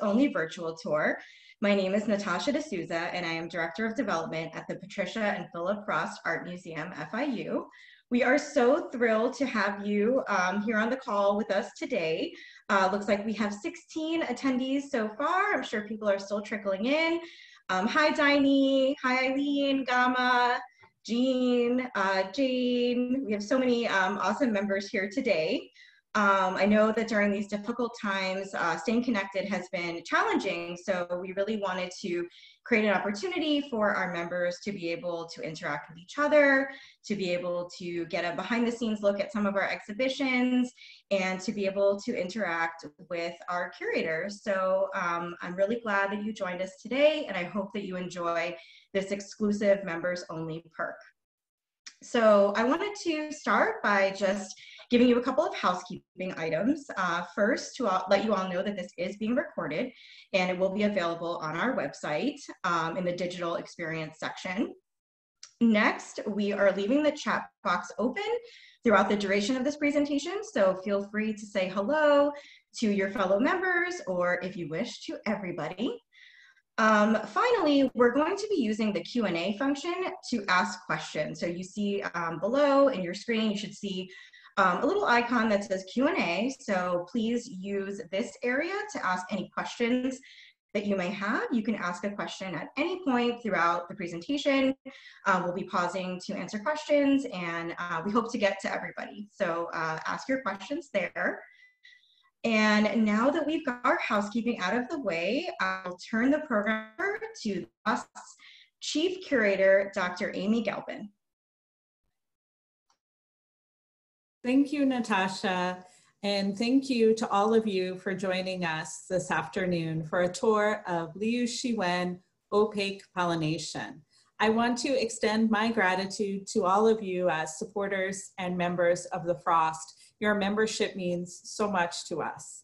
only virtual tour. My name is Natasha D'Souza and I am Director of Development at the Patricia and Phillip Frost Art Museum, FIU. We are so thrilled to have you um, here on the call with us today. Uh, looks like we have 16 attendees so far. I'm sure people are still trickling in. Um, hi, Diney. Hi, Eileen, Gama, Jean, uh, Jane. We have so many um, awesome members here today. Um, I know that during these difficult times, uh, staying connected has been challenging. So we really wanted to create an opportunity for our members to be able to interact with each other, to be able to get a behind the scenes look at some of our exhibitions, and to be able to interact with our curators. So um, I'm really glad that you joined us today, and I hope that you enjoy this exclusive members only perk. So I wanted to start by just giving you a couple of housekeeping items. Uh, first, to all, let you all know that this is being recorded and it will be available on our website um, in the digital experience section. Next, we are leaving the chat box open throughout the duration of this presentation, so feel free to say hello to your fellow members or if you wish to everybody. Um, finally, we're going to be using the Q&A function to ask questions. So you see um, below in your screen, you should see um, a little icon that says Q&A. So please use this area to ask any questions that you may have. You can ask a question at any point throughout the presentation. Uh, we'll be pausing to answer questions and uh, we hope to get to everybody. So uh, ask your questions there. And now that we've got our housekeeping out of the way, I'll turn the program to us, Chief Curator, Dr. Amy Galpin. Thank you, Natasha. And thank you to all of you for joining us this afternoon for a tour of Liu Shiwen Opaque Pollination. I want to extend my gratitude to all of you as supporters and members of the Frost. Your membership means so much to us.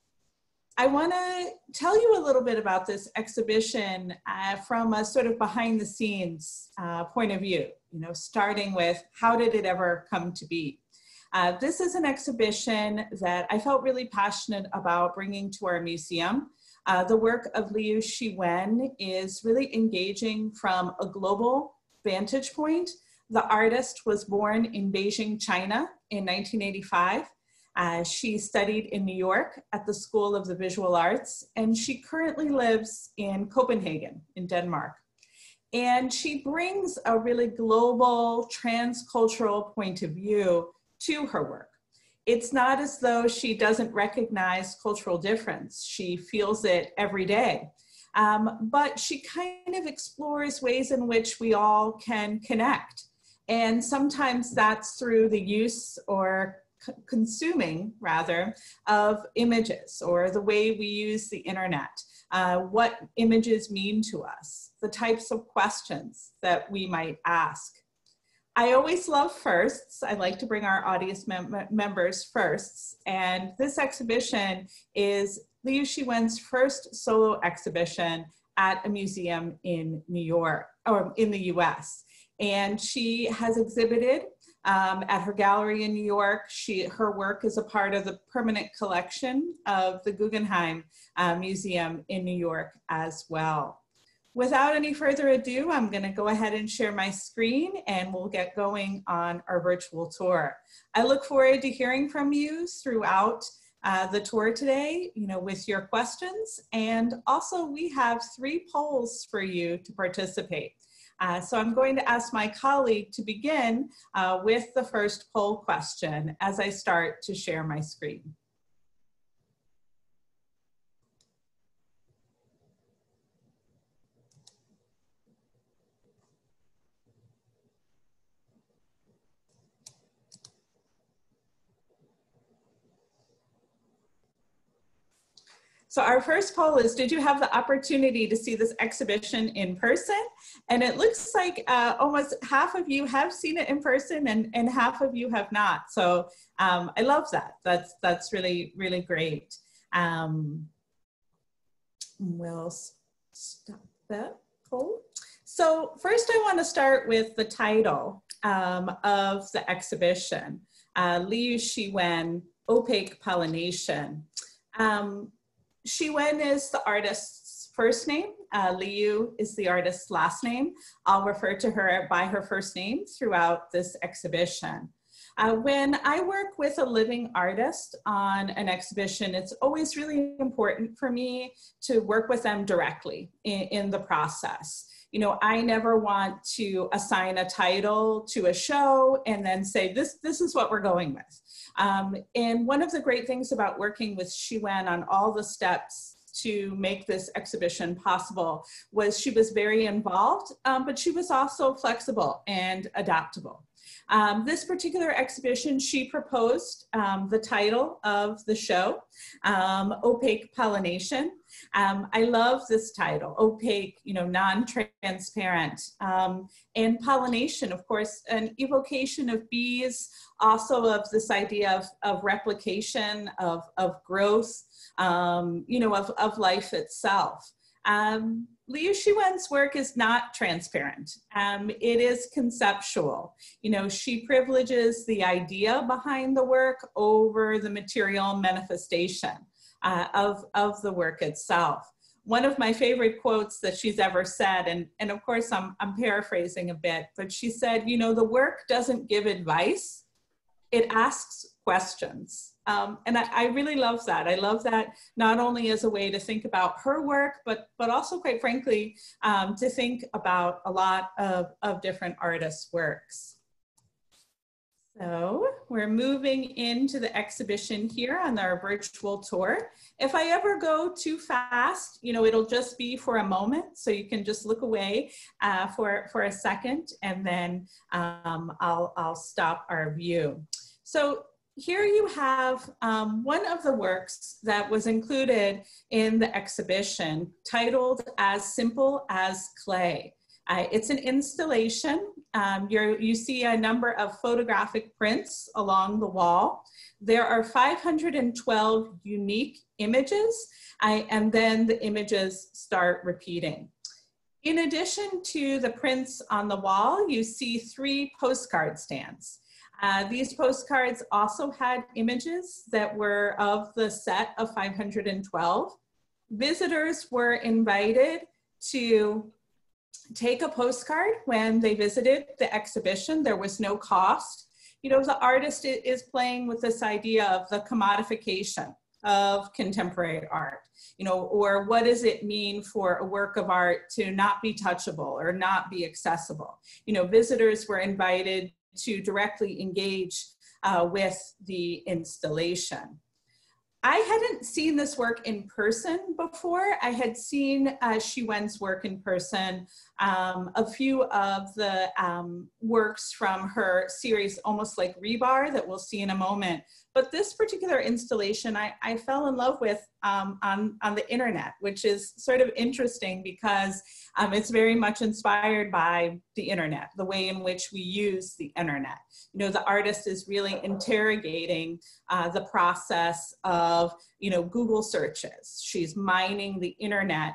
I want to tell you a little bit about this exhibition uh, from a sort of behind the scenes uh, point of view, you know, starting with how did it ever come to be? Uh, this is an exhibition that I felt really passionate about bringing to our museum. Uh, the work of Liu Shiwen is really engaging from a global vantage point. The artist was born in Beijing, China in 1985. Uh, she studied in New York at the School of the Visual Arts, and she currently lives in Copenhagen in Denmark. And she brings a really global, transcultural point of view to her work. It's not as though she doesn't recognize cultural difference. She feels it every day. Um, but she kind of explores ways in which we all can connect. And sometimes that's through the use or consuming, rather, of images or the way we use the internet, uh, what images mean to us, the types of questions that we might ask. I always love firsts. I like to bring our audience mem members firsts. And this exhibition is Liu Shiwen's first solo exhibition at a museum in New York, or in the US. And she has exhibited um, at her gallery in New York. She, her work is a part of the permanent collection of the Guggenheim uh, Museum in New York as well. Without any further ado, I'm gonna go ahead and share my screen and we'll get going on our virtual tour. I look forward to hearing from you throughout uh, the tour today, you know, with your questions. And also we have three polls for you to participate. Uh, so I'm going to ask my colleague to begin uh, with the first poll question as I start to share my screen. So our first poll is, did you have the opportunity to see this exhibition in person? And it looks like uh, almost half of you have seen it in person and, and half of you have not. So um, I love that. That's, that's really, really great. Um, we'll stop that poll. So first I wanna start with the title um, of the exhibition, uh, Liu Shiwen, Opaque Pollination. Um, Wen is the artist's first name. Uh, Liu is the artist's last name. I'll refer to her by her first name throughout this exhibition. Uh, when I work with a living artist on an exhibition, it's always really important for me to work with them directly in, in the process. You know, I never want to assign a title to a show and then say, this, this is what we're going with. Um, and one of the great things about working with Wen on all the steps to make this exhibition possible was she was very involved, um, but she was also flexible and adaptable. Um, this particular exhibition, she proposed um, the title of the show, um, Opaque Pollination. Um, I love this title, opaque, you know, non-transparent. Um, and pollination, of course, an evocation of bees, also of this idea of, of replication, of, of growth, um, you know, of, of life itself. Um, Liu Shiwen's work is not transparent. Um, it is conceptual. You know, she privileges the idea behind the work over the material manifestation uh, of, of the work itself. One of my favorite quotes that she's ever said, and, and of course I'm, I'm paraphrasing a bit, but she said, you know, the work doesn't give advice, it asks questions. Um, and I, I, really love that. I love that not only as a way to think about her work, but, but also quite frankly, um, to think about a lot of, of different artists' works. So we're moving into the exhibition here on our virtual tour. If I ever go too fast, you know, it'll just be for a moment. So you can just look away uh, for, for a second and then um, I'll, I'll stop our view. So here you have um, one of the works that was included in the exhibition titled As Simple as Clay. Uh, it's an installation. Um, you see a number of photographic prints along the wall. There are 512 unique images, uh, and then the images start repeating. In addition to the prints on the wall, you see three postcard stands. Uh, these postcards also had images that were of the set of 512. Visitors were invited to take a postcard when they visited the exhibition. There was no cost. You know, the artist is playing with this idea of the commodification of contemporary art, you know, or what does it mean for a work of art to not be touchable or not be accessible? You know, visitors were invited to directly engage uh, with the installation. I hadn't seen this work in person before. I had seen uh, Wen's work in person, um, a few of the um, works from her series, almost like Rebar, that we'll see in a moment. But this particular installation, I, I fell in love with um, on, on the internet, which is sort of interesting because um, it's very much inspired by the internet, the way in which we use the internet. You know, the artist is really interrogating uh, the process of, you know, Google searches. She's mining the internet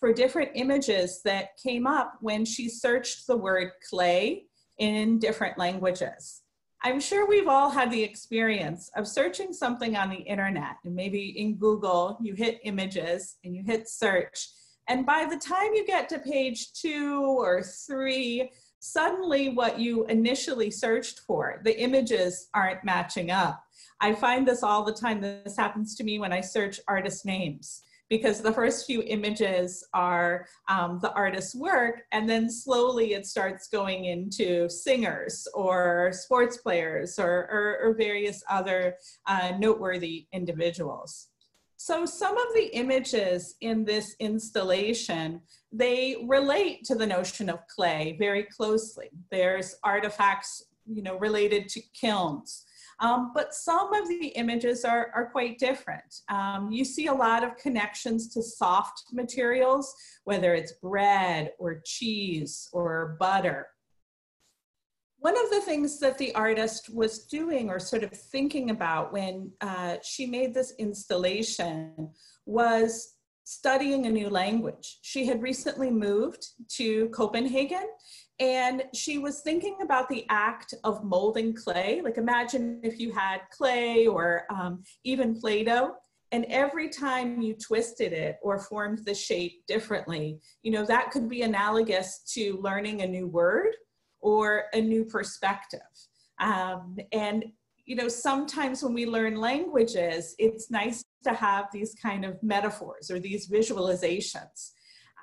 for different images that came up when she searched the word clay in different languages. I'm sure we've all had the experience of searching something on the internet and maybe in Google, you hit images and you hit search. And by the time you get to page two or three, suddenly what you initially searched for, the images aren't matching up. I find this all the time. This happens to me when I search artist names because the first few images are um, the artist's work, and then slowly it starts going into singers or sports players or, or, or various other uh, noteworthy individuals. So some of the images in this installation, they relate to the notion of clay very closely. There's artifacts you know, related to kilns. Um, but some of the images are, are quite different. Um, you see a lot of connections to soft materials, whether it's bread or cheese or butter. One of the things that the artist was doing or sort of thinking about when uh, she made this installation was studying a new language. She had recently moved to Copenhagen And she was thinking about the act of molding clay. Like imagine if you had clay or um, even Play-Doh, and every time you twisted it or formed the shape differently, you know, that could be analogous to learning a new word or a new perspective. Um, and, you know, sometimes when we learn languages, it's nice to have these kind of metaphors or these visualizations.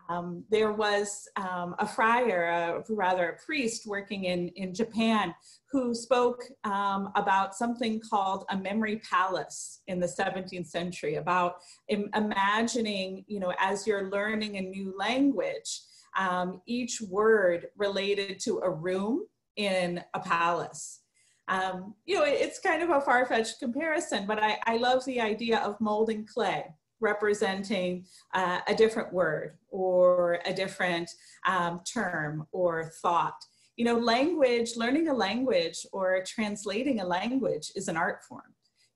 Um, there was um, a friar, uh, rather a priest working in, in Japan who spoke um, about something called a memory palace in the 17th century, about Im imagining, you know, as you're learning a new language, um, each word related to a room in a palace. Um, you know, it, it's kind of a far-fetched comparison, but I, I love the idea of molding clay representing uh, a different word or a different um, term or thought. You know, language, learning a language or translating a language is an art form.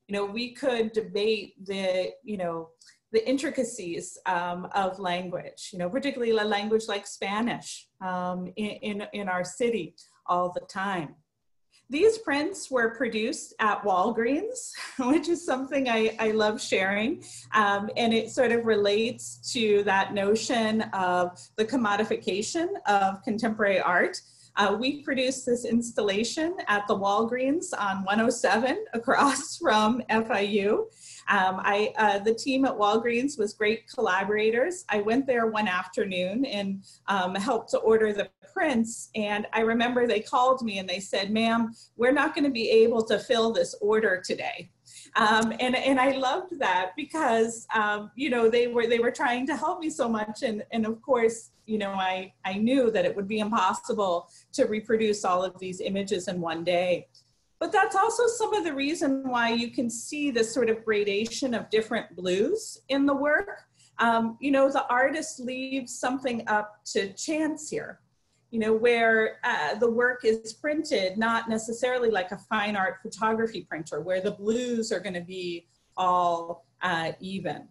You know, we could debate the, you know, the intricacies um, of language, you know, particularly a language like Spanish um, in, in, in our city all the time. These prints were produced at Walgreens, which is something I, I love sharing. Um, and it sort of relates to that notion of the commodification of contemporary art. Uh, we produced this installation at the Walgreens on 107 across from FIU. Um, I, uh, the team at Walgreens was great collaborators. I went there one afternoon and um, helped to order the prints. And I remember they called me and they said, ma'am, we're not going to be able to fill this order today. Um, and, and I loved that because, um, you know, they were, they were trying to help me so much. And, and of course, you know, I, I knew that it would be impossible to reproduce all of these images in one day. But that's also some of the reason why you can see this sort of gradation of different blues in the work. Um, you know, the artist leaves something up to chance here you know, where uh, the work is printed, not necessarily like a fine art photography printer, where the blues are going to be all uh, even.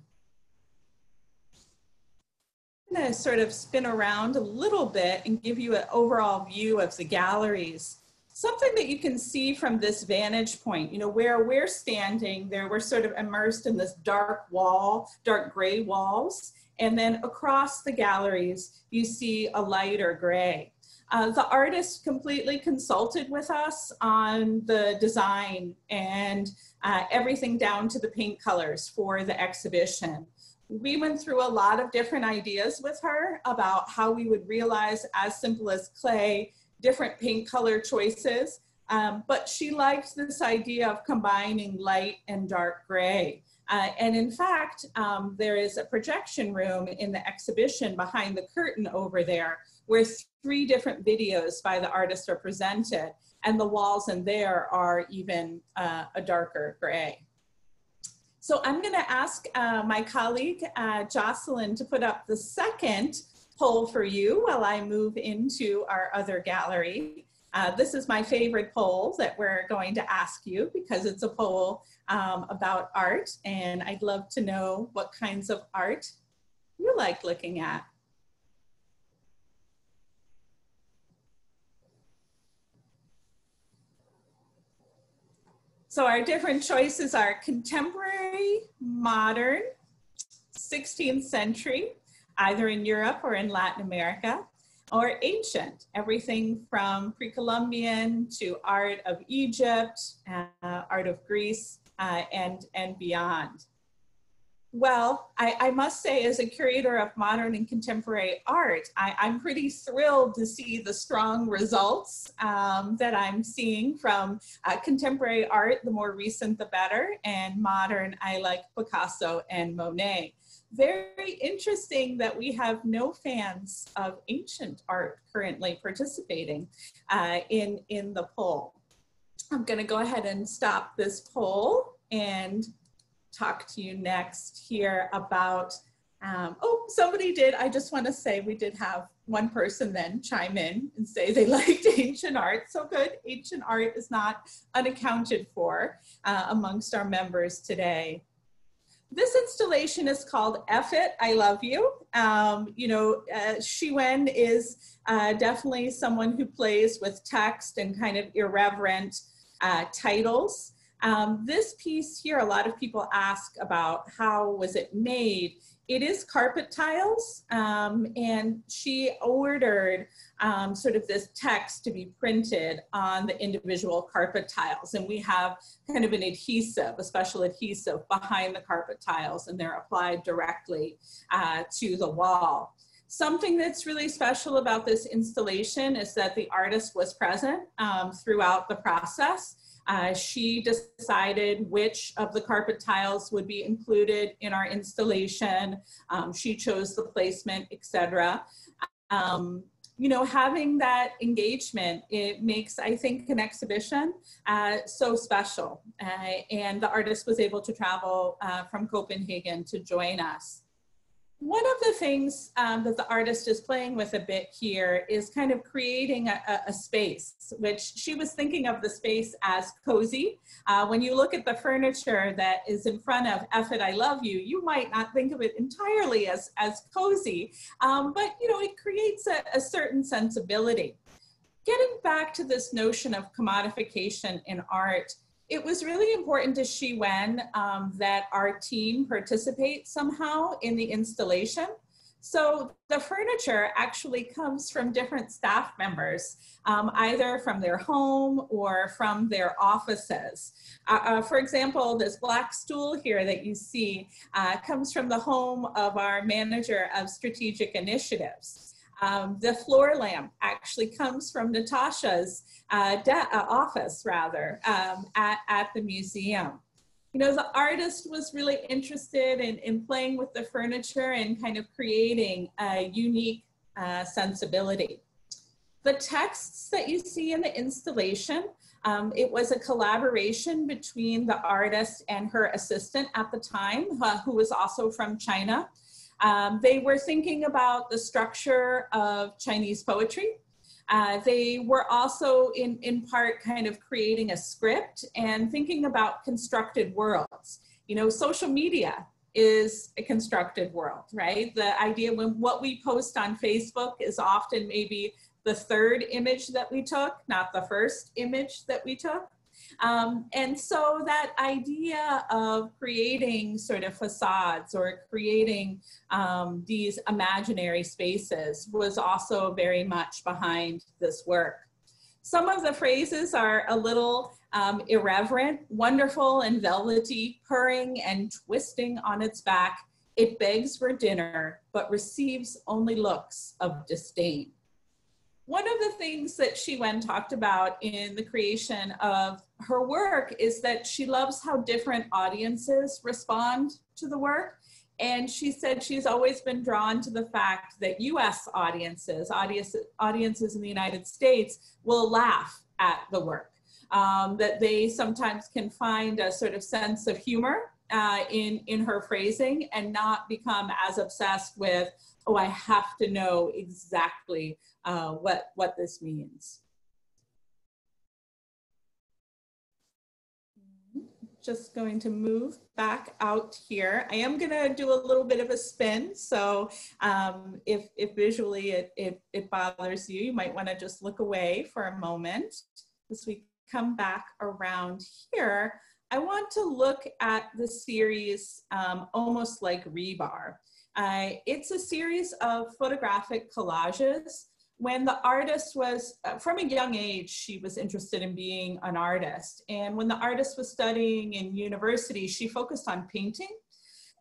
I'm going to sort of spin around a little bit and give you an overall view of the galleries. Something that you can see from this vantage point, you know, where we're standing there, we're sort of immersed in this dark wall, dark gray walls. And then across the galleries, you see a lighter gray. Uh, the artist completely consulted with us on the design and uh, everything down to the paint colors for the exhibition. We went through a lot of different ideas with her about how we would realize as simple as clay, different paint color choices, um, but she liked this idea of combining light and dark gray. Uh, and in fact, um, there is a projection room in the exhibition behind the curtain over there where three different videos by the artist are presented and the walls in there are even uh, a darker gray. So I'm gonna ask uh, my colleague, uh, Jocelyn, to put up the second poll for you while I move into our other gallery. Uh, this is my favorite poll that we're going to ask you because it's a poll um, about art and I'd love to know what kinds of art you like looking at. So our different choices are contemporary, modern, 16th century, either in Europe or in Latin America, or ancient, everything from pre-Columbian to art of Egypt, uh, art of Greece, uh, and, and beyond. Well, I, I, must say, as a curator of modern and contemporary art, I, am pretty thrilled to see the strong results um, that I'm seeing from uh, contemporary art, the more recent the better, and modern, I like Picasso and Monet. Very interesting that we have no fans of ancient art currently participating uh, in, in the poll. I'm going to go ahead and stop this poll and talk to you next here about, um, oh, somebody did, I just want to say we did have one person then chime in and say they liked ancient art. So good, ancient art is not unaccounted for uh, amongst our members today. This installation is called F It, I Love You. Um, you know, uh, Wen is uh, definitely someone who plays with text and kind of irreverent uh, titles. Um, this piece here, a lot of people ask about how was it made. It is carpet tiles, um, and she ordered um, sort of this text to be printed on the individual carpet tiles. And we have kind of an adhesive, a special adhesive behind the carpet tiles, and they're applied directly uh, to the wall. Something that's really special about this installation is that the artist was present um, throughout the process. Uh, she decided which of the carpet tiles would be included in our installation. Um, she chose the placement, etc. Um, you know, having that engagement, it makes, I think, an exhibition uh, so special. Uh, and the artist was able to travel uh, from Copenhagen to join us one of the things um, that the artist is playing with a bit here is kind of creating a, a space, which she was thinking of the space as cozy. Uh, when you look at the furniture that is in front of F It, I Love You, you might not think of it entirely as, as cozy, um, but you know, it creates a, a certain sensibility. Getting back to this notion of commodification in art, it was really important to Shiwen um, that our team participate somehow in the installation. So the furniture actually comes from different staff members, um, either from their home or from their offices. Uh, uh, for example, this black stool here that you see uh, comes from the home of our manager of strategic initiatives. Um, the floor lamp actually comes from Natasha's uh, uh, office, rather, um, at, at the museum. You know, the artist was really interested in, in playing with the furniture and kind of creating a unique uh, sensibility. The texts that you see in the installation, um, it was a collaboration between the artist and her assistant at the time, uh, who was also from China. Um, they were thinking about the structure of Chinese poetry. Uh, they were also in, in part kind of creating a script and thinking about constructed worlds. You know, social media is a constructed world, right? The idea when what we post on Facebook is often maybe the third image that we took, not the first image that we took. Um, and so that idea of creating sort of facades or creating um, these imaginary spaces was also very much behind this work. Some of the phrases are a little um, irreverent, wonderful and velvety, purring and twisting on its back. It begs for dinner, but receives only looks of disdain. One of the things that Shiwen talked about in the creation of her work is that she loves how different audiences respond to the work. And she said she's always been drawn to the fact that US audiences, audience, audiences in the United States, will laugh at the work. Um, that they sometimes can find a sort of sense of humor uh, in, in her phrasing and not become as obsessed with, oh, I have to know exactly uh, what, what this means. Just going to move back out here. I am going to do a little bit of a spin. So um, if, if visually it, it, it bothers you, you might want to just look away for a moment. As we come back around here, I want to look at the series um, almost like rebar. Uh, it's a series of photographic collages when the artist was, uh, from a young age, she was interested in being an artist. And when the artist was studying in university, she focused on painting.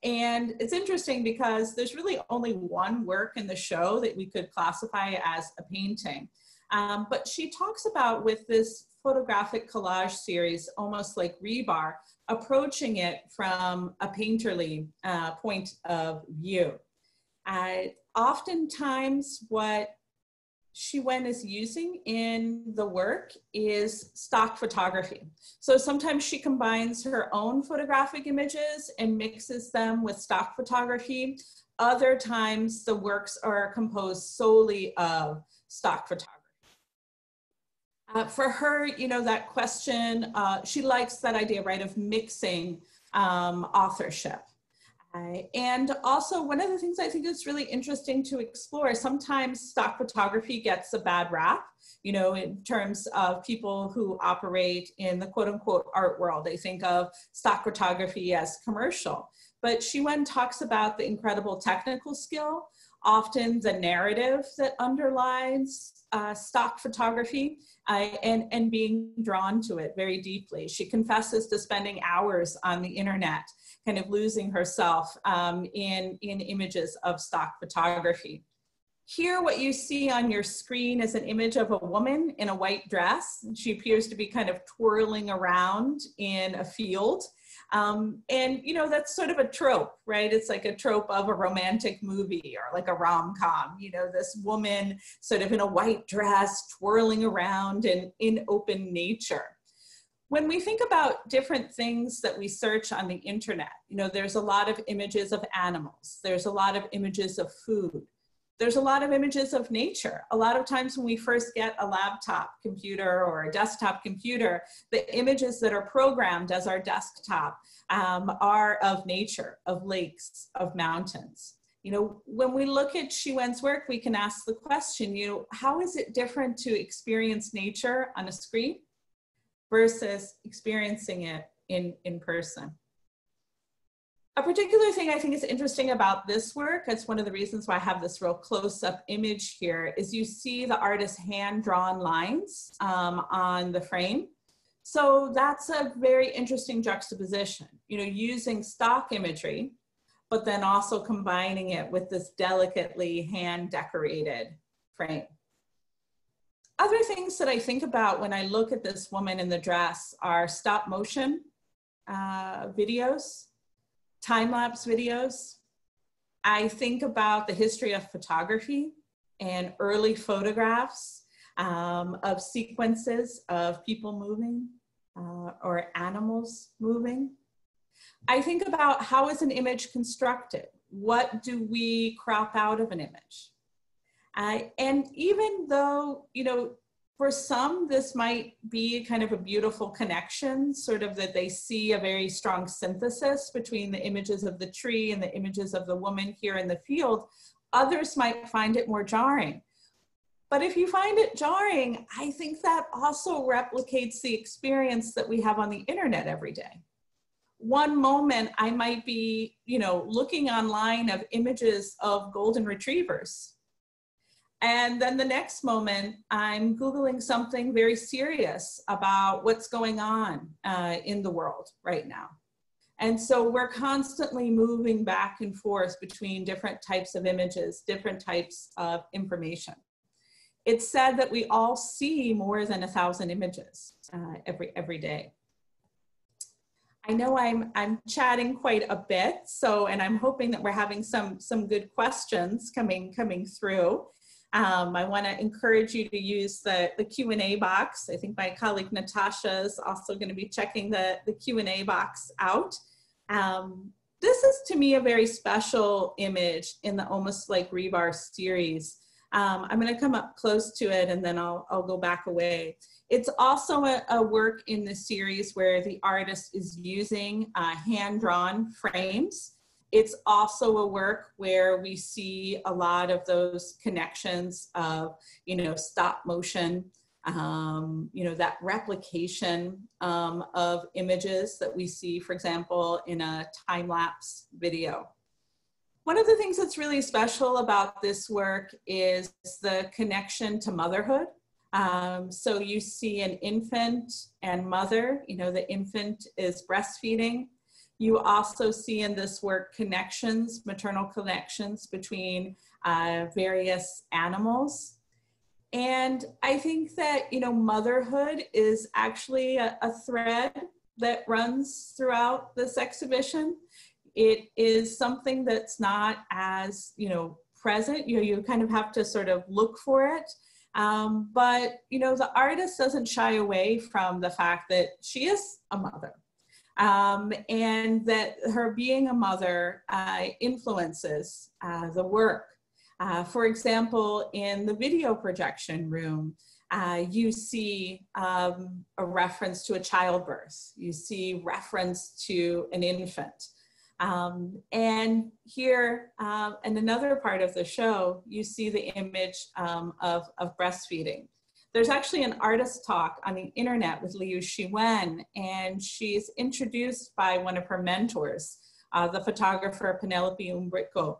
And it's interesting because there's really only one work in the show that we could classify as a painting. Um, but she talks about with this photographic collage series, almost like rebar, approaching it from a painterly uh, point of view. Uh, oftentimes what Shiwen is using in the work is stock photography. So sometimes she combines her own photographic images and mixes them with stock photography. Other times the works are composed solely of stock photography. Uh, for her, you know, that question, uh, she likes that idea, right, of mixing um, authorship. Uh, and also, one of the things I think is really interesting to explore, sometimes stock photography gets a bad rap, you know, in terms of people who operate in the quote unquote art world. They think of stock photography as commercial. But Shiwen talks about the incredible technical skill, often the narrative that underlies uh, stock photography, uh, and, and being drawn to it very deeply. She confesses to spending hours on the internet kind of losing herself um, in, in images of stock photography. Here, what you see on your screen is an image of a woman in a white dress. She appears to be kind of twirling around in a field. Um, and, you know, that's sort of a trope, right? It's like a trope of a romantic movie or like a rom com, you know, this woman sort of in a white dress twirling around in, in open nature when we think about different things that we search on the internet, you know, there's a lot of images of animals, there's a lot of images of food, there's a lot of images of nature. A lot of times when we first get a laptop computer or a desktop computer, the images that are programmed as our desktop um, are of nature, of lakes, of mountains. You know, when we look at Shiwen's work, we can ask the question, you know, how is it different to experience nature on a screen versus experiencing it in, in person. A particular thing I think is interesting about this work, it's one of the reasons why I have this real close-up image here, is you see the artist's hand-drawn lines um, on the frame. So that's a very interesting juxtaposition, you know, using stock imagery, but then also combining it with this delicately hand-decorated frame. Other things that I think about when I look at this woman in the dress are stop motion uh, videos, time lapse videos. I think about the history of photography and early photographs um, of sequences of people moving uh, or animals moving. I think about how is an image constructed? What do we crop out of an image? Uh, and even though, you know, for some, this might be kind of a beautiful connection, sort of that they see a very strong synthesis between the images of the tree and the images of the woman here in the field. Others might find it more jarring. But if you find it jarring, I think that also replicates the experience that we have on the internet every day. One moment I might be, you know, looking online of images of golden retrievers and then the next moment, I'm Googling something very serious about what's going on uh, in the world right now. And so we're constantly moving back and forth between different types of images, different types of information. It's said that we all see more than a thousand images uh, every, every day. I know I'm, I'm chatting quite a bit, so, and I'm hoping that we're having some, some good questions coming, coming through. Um, I want to encourage you to use the, the Q&A box. I think my colleague Natasha is also going to be checking the, the Q&A box out. Um, this is to me a very special image in the Almost Like Rebar series. Um, I'm going to come up close to it and then I'll, I'll go back away. It's also a, a work in the series where the artist is using uh, hand-drawn frames it's also a work where we see a lot of those connections of, you know, stop motion, um, you know, that replication um, of images that we see, for example, in a time lapse video. One of the things that's really special about this work is the connection to motherhood. Um, so you see an infant and mother, you know, the infant is breastfeeding you also see in this work connections, maternal connections between uh, various animals. And I think that, you know, motherhood is actually a, a thread that runs throughout this exhibition. It is something that's not as, you know, present. You know, you kind of have to sort of look for it. Um, but, you know, the artist doesn't shy away from the fact that she is a mother um, and that her being a mother uh, influences uh, the work. Uh, for example, in the video projection room, uh, you see um, a reference to a childbirth. You see reference to an infant. Um, and here, um, and another part of the show, you see the image um, of, of breastfeeding. There's actually an artist talk on the internet with Liu Shiwen, and she's introduced by one of her mentors, uh, the photographer Penelope Umbrico.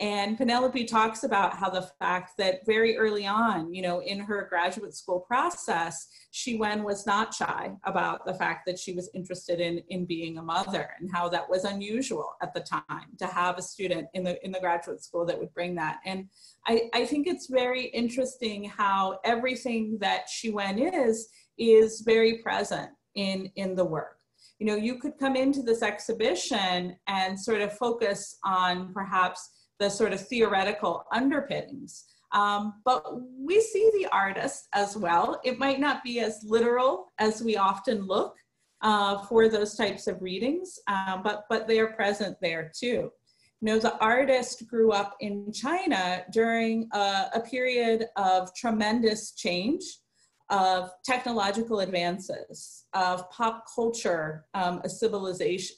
And Penelope talks about how the fact that very early on, you know, in her graduate school process, Shiwen was not shy about the fact that she was interested in, in being a mother and how that was unusual at the time to have a student in the, in the graduate school that would bring that. And I, I think it's very interesting how everything that Shiwen is, is very present in, in the work you know, you could come into this exhibition and sort of focus on perhaps the sort of theoretical underpinnings. Um, but we see the artist as well. It might not be as literal as we often look uh, for those types of readings, um, but, but they are present there too. You know, the artist grew up in China during a, a period of tremendous change, of technological advances, of pop culture um, assimilation,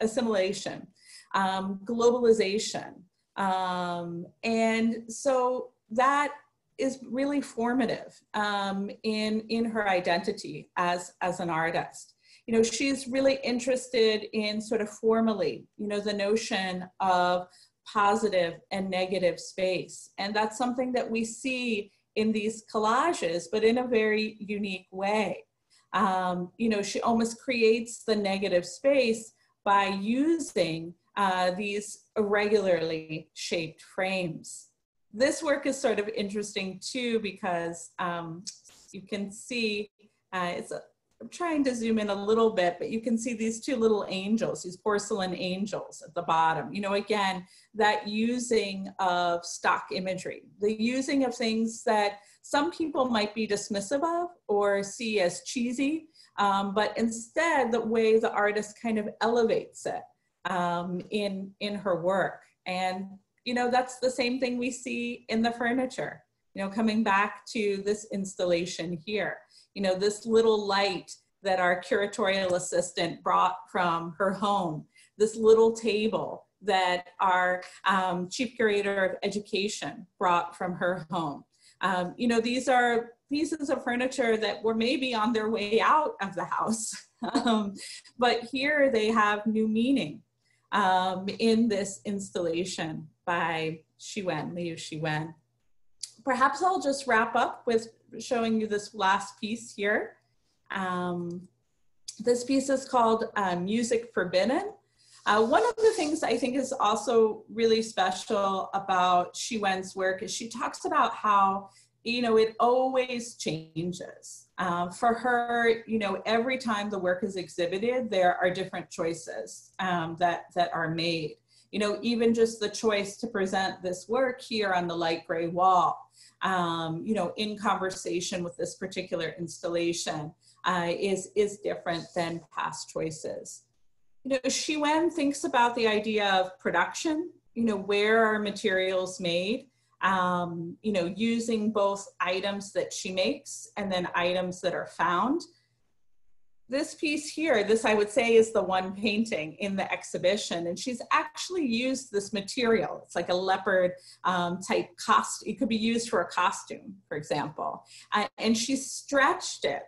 assimilation um, globalization, um, and so that is really formative um, in, in her identity as, as an artist. You know, she's really interested in sort of formally, you know, the notion of positive and negative space. And that's something that we see in these collages, but in a very unique way. Um, you know, she almost creates the negative space by using uh, these irregularly shaped frames. This work is sort of interesting too because um, you can see, uh, it's a, I'm trying to zoom in a little bit, but you can see these two little angels, these porcelain angels at the bottom. You know, again, that using of stock imagery, the using of things that some people might be dismissive of or see as cheesy, um, but instead the way the artist kind of elevates it um, in, in her work. And, you know, that's the same thing we see in the furniture, you know, coming back to this installation here, you know, this little light that our curatorial assistant brought from her home, this little table that our um, chief curator of education brought from her home. Um, you know, these are pieces of furniture that were maybe on their way out of the house. um, but here they have new meaning um, in this installation by Shiwen, Liu Shiwen. Perhaps I'll just wrap up with showing you this last piece here. Um, this piece is called uh, Music Forbidden. Uh, one of the things I think is also really special about Shiwen's work is she talks about how, you know, it always changes. Uh, for her, you know, every time the work is exhibited, there are different choices um, that, that are made. You know, even just the choice to present this work here on the light gray wall, um, you know, in conversation with this particular installation uh, is, is different than past choices. You know, Shiwen thinks about the idea of production, you know, where are materials made? Um, you know, using both items that she makes and then items that are found. This piece here, this I would say is the one painting in the exhibition, and she's actually used this material. It's like a leopard um, type cost. It could be used for a costume, for example. Uh, and she stretched it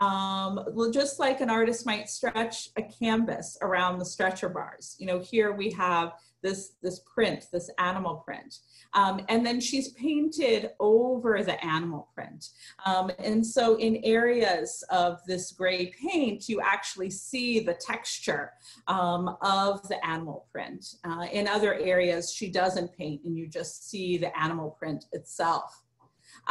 um, just like an artist might stretch a canvas around the stretcher bars. You know, here we have this, this print, this animal print. Um, and then she's painted over the animal print. Um, and so in areas of this gray paint, you actually see the texture um, of the animal print. Uh, in other areas, she doesn't paint and you just see the animal print itself.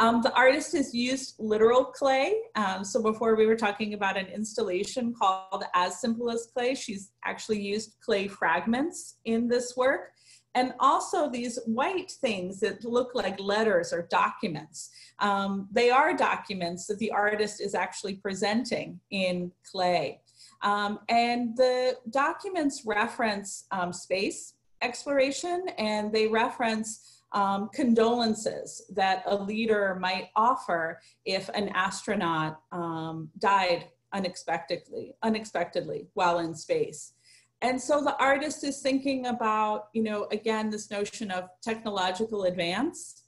Um, the artist has used literal clay. Um, so before we were talking about an installation called As Simple as Clay, she's actually used clay fragments in this work. And also these white things that look like letters or documents. Um, they are documents that the artist is actually presenting in clay. Um, and the documents reference um, space exploration and they reference um, condolences that a leader might offer if an astronaut um, died unexpectedly, unexpectedly while in space. and so the artist is thinking about, you know, again, this notion of technological advance,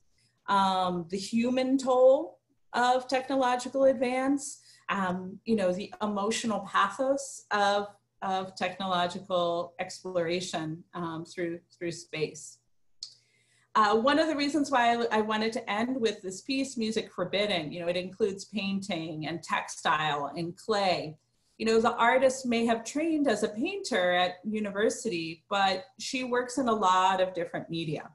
um, the human toll of technological advance, um, you know, the emotional pathos of, of technological exploration um, through, through space. Uh, one of the reasons why I, I, wanted to end with this piece, Music Forbidden, you know, it includes painting and textile and clay. You know, the artist may have trained as a painter at university, but she works in a lot of different media.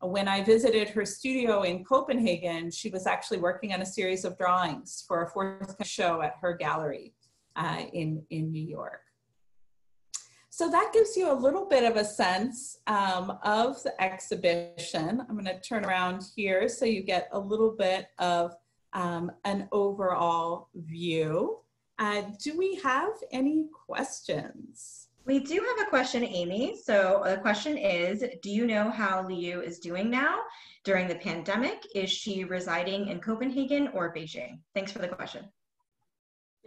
When I visited her studio in Copenhagen, she was actually working on a series of drawings for a fourth show at her gallery uh, in, in New York. So that gives you a little bit of a sense um, of the exhibition. I'm gonna turn around here so you get a little bit of um, an overall view. Uh, do we have any questions? We do have a question, Amy. So the question is, do you know how Liu is doing now during the pandemic? Is she residing in Copenhagen or Beijing? Thanks for the question.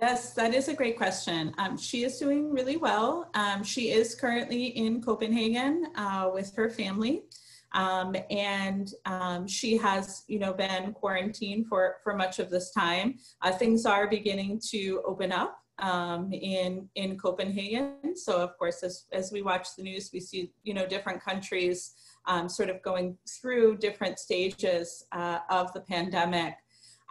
Yes, that is a great question. Um, she is doing really well. Um, she is currently in Copenhagen uh, with her family. Um, and um, she has, you know, been quarantined for, for much of this time. Uh, things are beginning to open up um, in, in Copenhagen. So of course, as, as we watch the news, we see, you know, different countries um, sort of going through different stages uh, of the pandemic.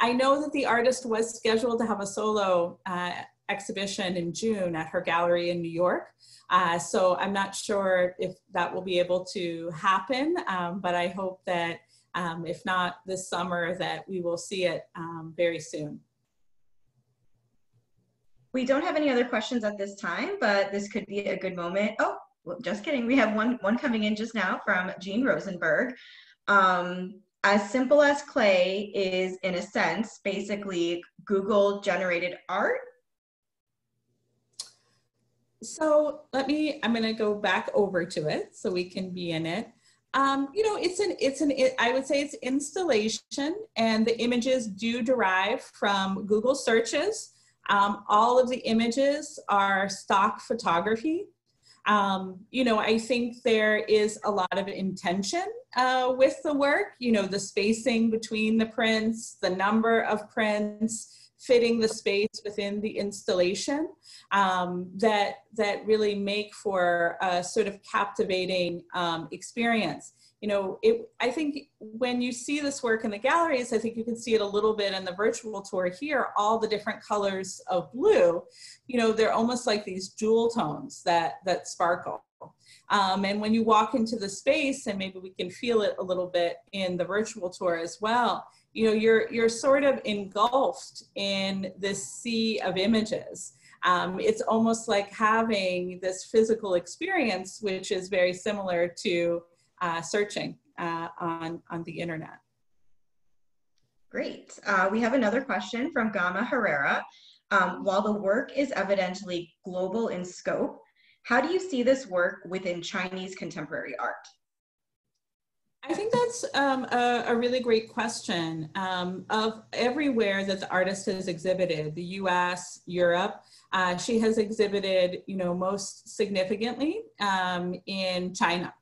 I know that the artist was scheduled to have a solo uh, exhibition in June at her gallery in New York. Uh, so I'm not sure if that will be able to happen, um, but I hope that um, if not this summer, that we will see it um, very soon. We don't have any other questions at this time, but this could be a good moment. Oh, just kidding. We have one, one coming in just now from Jean Rosenberg. Um, as simple as clay is in a sense basically google generated art. So let me i'm going to go back over to it so we can be in it. Um, you know it's an it's an it, i would say it's installation and the images do derive from google searches. Um, all of the images are stock photography um, you know, I think there is a lot of intention uh, with the work, you know, the spacing between the prints, the number of prints, fitting the space within the installation um, that, that really make for a sort of captivating um, experience you know, it, I think when you see this work in the galleries, I think you can see it a little bit in the virtual tour here, all the different colors of blue, you know, they're almost like these jewel tones that, that sparkle. Um, and when you walk into the space, and maybe we can feel it a little bit in the virtual tour as well, you know, you're, you're sort of engulfed in this sea of images. Um, it's almost like having this physical experience, which is very similar to uh, searching uh, on, on the internet. Great. Uh, we have another question from Gama Herrera. Um, while the work is evidently global in scope, how do you see this work within Chinese contemporary art? I think that's um, a, a, really great question. Um, of everywhere that the artist has exhibited, the U.S., Europe, uh, she has exhibited, you know, most significantly um, in China.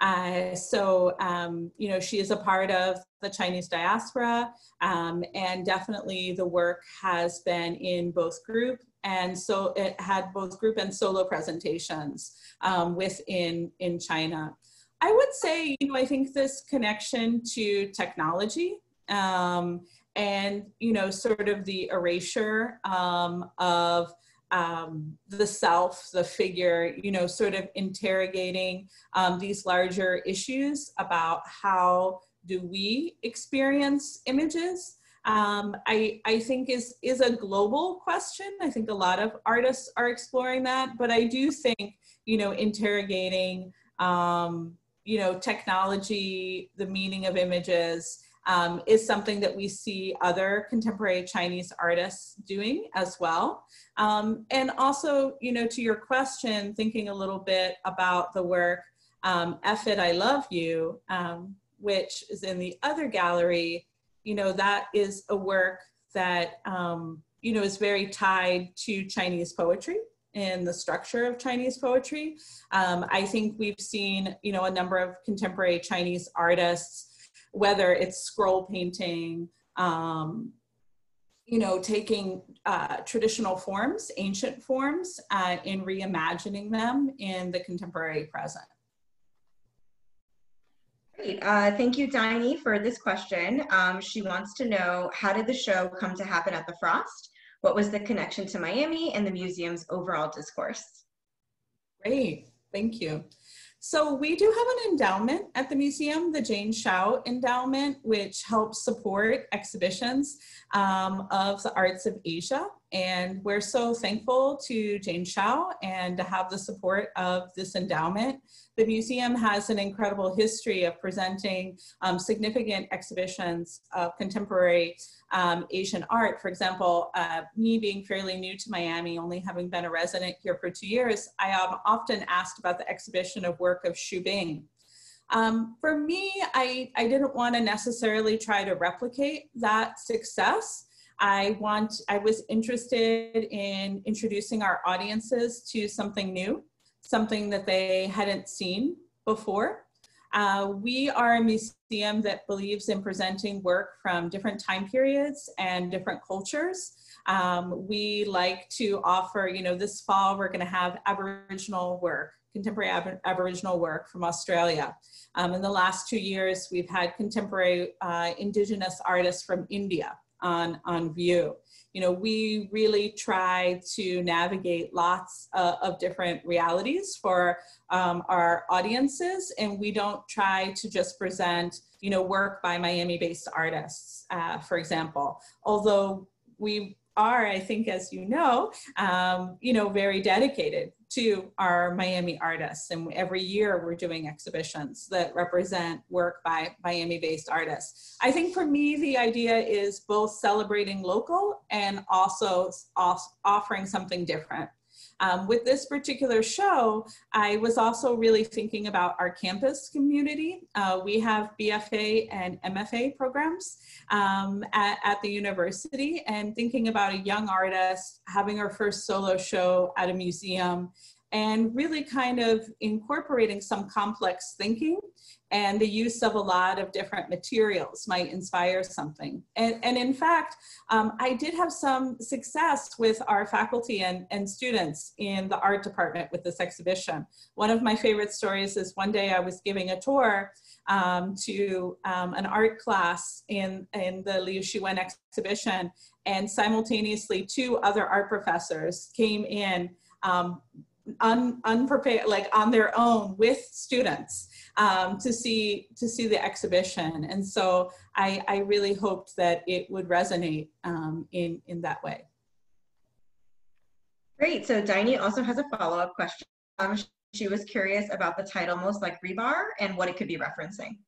Uh, so, um, you know, she is a part of the Chinese diaspora, um, and definitely the work has been in both group and so it had both group and solo presentations um, within in China. I would say, you know, I think this connection to technology um, and, you know, sort of the erasure um, of um, the self, the figure, you know, sort of interrogating um, these larger issues about how do we experience images. Um, I, I think is, is a global question. I think a lot of artists are exploring that, but I do think, you know, interrogating, um, you know, technology, the meaning of images, um, is something that we see other contemporary Chinese artists doing as well. Um, and also, you know, to your question, thinking a little bit about the work um, F It, I Love You, um, which is in the other gallery, you know, that is a work that, um, you know, is very tied to Chinese poetry and the structure of Chinese poetry. Um, I think we've seen, you know, a number of contemporary Chinese artists, whether it's scroll painting, um, you know, taking uh, traditional forms, ancient forms, uh, and reimagining them in the contemporary present. Great. Uh, thank you, Diney, for this question. Um, she wants to know, how did the show come to happen at the Frost? What was the connection to Miami and the museum's overall discourse? Great, thank you. So we do have an endowment at the museum, the Jane Hsiao Endowment, which helps support exhibitions um, of the arts of Asia. And we're so thankful to Jane Hsiao and to have the support of this endowment the museum has an incredible history of presenting um, significant exhibitions of contemporary um, Asian art. For example, uh, me being fairly new to Miami, only having been a resident here for two years, I am often asked about the exhibition of work of Xu Bing. Um, for me, I, I didn't want to necessarily try to replicate that success. I want, I was interested in introducing our audiences to something new something that they hadn't seen before. Uh, we are a museum that believes in presenting work from different time periods and different cultures. Um, we like to offer, you know, this fall we're going to have Aboriginal work, contemporary ab Aboriginal work from Australia. Um, in the last two years, we've had contemporary uh, Indigenous artists from India on, on view you know, we really try to navigate lots uh, of different realities for um, our audiences, and we don't try to just present, you know, work by Miami-based artists, uh, for example. Although we are, I think, as you know, um, you know, very dedicated to our Miami artists. And every year we're doing exhibitions that represent work by Miami-based artists. I think for me, the idea is both celebrating local and also offering something different. Um, with this particular show, I was also really thinking about our campus community. Uh, we have BFA and MFA programs um, at, at the university and thinking about a young artist having her first solo show at a museum and really kind of incorporating some complex thinking and the use of a lot of different materials might inspire something. And, and in fact, um, I did have some success with our faculty and, and students in the art department with this exhibition. One of my favorite stories is one day I was giving a tour um, to um, an art class in, in the Liu Shiwen exhibition and simultaneously two other art professors came in um, un, unprepared, like on their own with students um, to see to see the exhibition. And so I, I really hoped that it would resonate um, in in that way. Great. So Diney also has a follow up question. Um, she was curious about the title "Most Like Rebar" and what it could be referencing.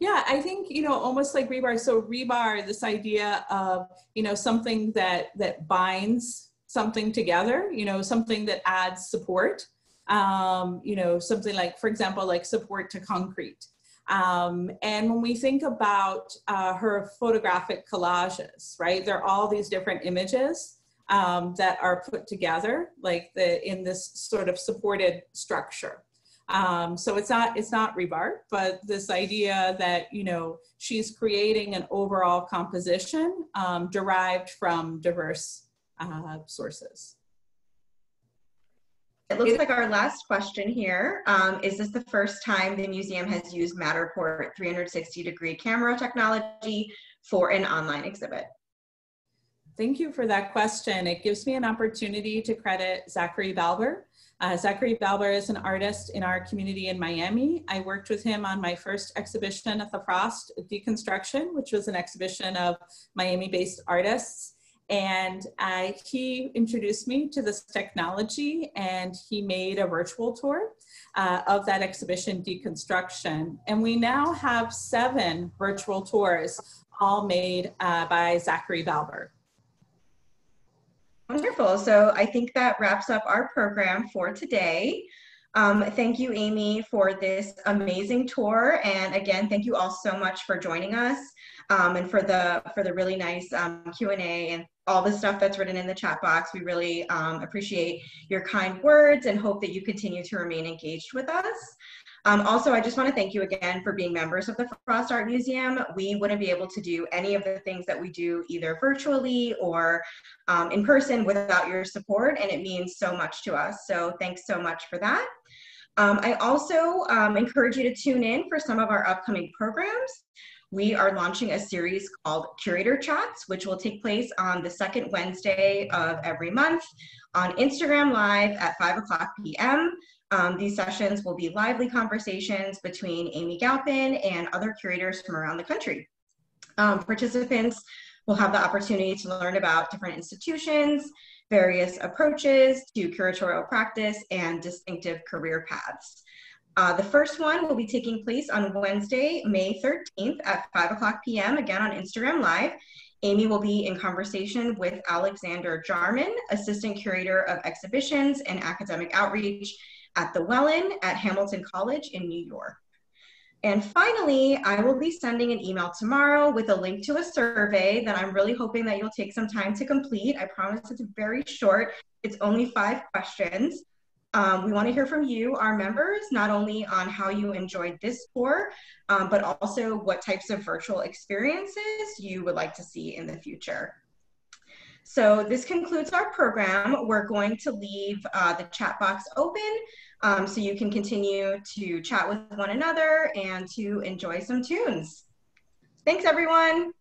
Yeah, I think you know almost like rebar. So rebar, this idea of you know something that that binds something together, you know, something that adds support, um, you know, something like, for example, like support to concrete. Um, and when we think about uh, her photographic collages, right, there are all these different images um, that are put together, like the in this sort of supported structure. Um, so it's not it's not rebar, but this idea that you know she's creating an overall composition um, derived from diverse uh, sources. It looks like our last question here um, is this the first time the museum has used Matterport 360 degree camera technology for an online exhibit? Thank you for that question. It gives me an opportunity to credit Zachary Balber. Uh, Zachary Balber is an artist in our community in Miami. I worked with him on my first exhibition at the Frost, Deconstruction, which was an exhibition of Miami-based artists. And he introduced me to this technology and he made a virtual tour uh, of that exhibition deconstruction. And we now have seven virtual tours, all made uh, by Zachary Balber. Wonderful. So I think that wraps up our program for today. Um, thank you, Amy, for this amazing tour. And again, thank you all so much for joining us. Um, and for the for the really nice um, Q&A and all the stuff that's written in the chat box. We really um, appreciate your kind words and hope that you continue to remain engaged with us. Um, also, I just want to thank you again for being members of the Frost Art Museum. We wouldn't be able to do any of the things that we do either virtually or um, in person without your support, and it means so much to us. So thanks so much for that. Um, I also um, encourage you to tune in for some of our upcoming programs. We are launching a series called Curator Chats, which will take place on the second Wednesday of every month on Instagram Live at 5 o'clock p.m. Um, these sessions will be lively conversations between Amy Galpin and other curators from around the country. Um, participants will have the opportunity to learn about different institutions, various approaches to curatorial practice, and distinctive career paths. Uh, the first one will be taking place on Wednesday, May 13th at 5 o'clock p.m., again on Instagram Live. Amy will be in conversation with Alexander Jarman, Assistant Curator of Exhibitions and Academic Outreach at the Wellin at Hamilton College in New York. And finally, I will be sending an email tomorrow with a link to a survey that I'm really hoping that you'll take some time to complete. I promise it's very short. It's only five questions. Um, we want to hear from you, our members, not only on how you enjoyed this tour, um, but also what types of virtual experiences you would like to see in the future. So this concludes our program. We're going to leave uh, the chat box open um, so you can continue to chat with one another and to enjoy some tunes. Thanks, everyone.